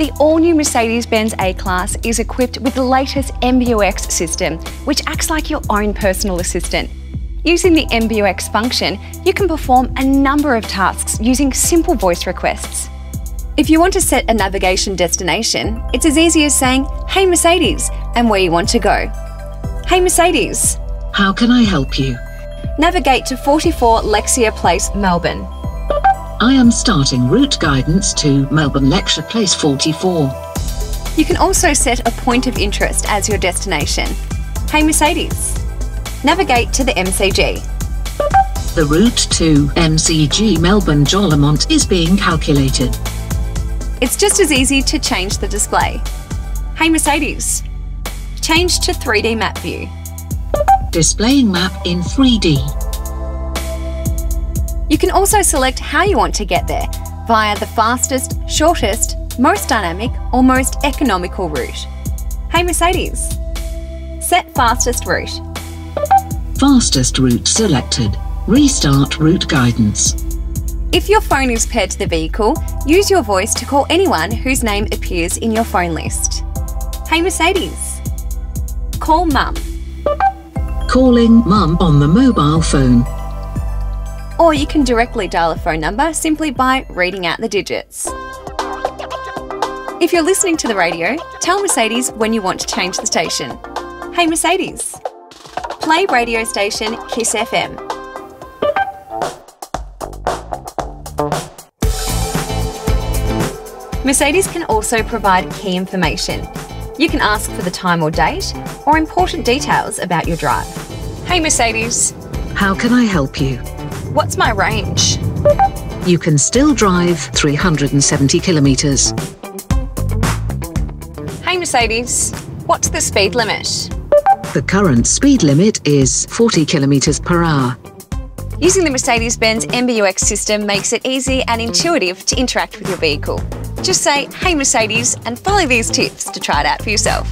The all-new Mercedes-Benz A-Class is equipped with the latest MBUX system, which acts like your own personal assistant. Using the MBUX function, you can perform a number of tasks using simple voice requests. If you want to set a navigation destination, it's as easy as saying, Hey Mercedes, and where you want to go. Hey Mercedes, How can I help you? navigate to 44 Lexia Place, Melbourne. I am starting route guidance to Melbourne Lexia Place 44. You can also set a point of interest as your destination. Hey Mercedes, navigate to the MCG. The route to MCG Melbourne Jolimont is being calculated. It's just as easy to change the display. Hey Mercedes, change to 3D map view. Displaying map in 3D. You can also select how you want to get there via the fastest, shortest, most dynamic, or most economical route. Hey Mercedes, set fastest route. Fastest route selected. Restart route guidance. If your phone is paired to the vehicle, use your voice to call anyone whose name appears in your phone list. Hey Mercedes, call mum. Calling mum on the mobile phone. Or you can directly dial a phone number simply by reading out the digits. If you're listening to the radio, tell Mercedes when you want to change the station. Hey Mercedes, play radio station Kiss FM. Mercedes can also provide key information. You can ask for the time or date, or important details about your drive. Hey Mercedes, How can I help you? What's my range? You can still drive 370 kilometres. Hey Mercedes, what's the speed limit? The current speed limit is 40 kilometres per hour. Using the Mercedes Benz MBUX system makes it easy and intuitive to interact with your vehicle. Just say, hey Mercedes, and follow these tips to try it out for yourself.